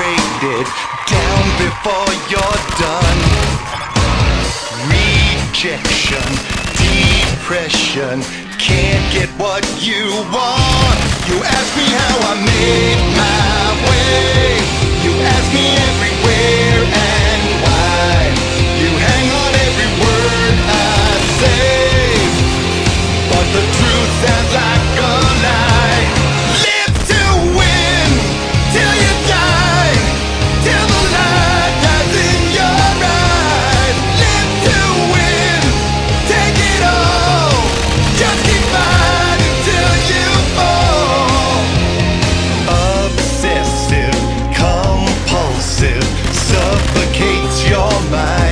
it down before you're done. Rejection, depression, can't get what you want. You ask me how I made my. suffocates your mind.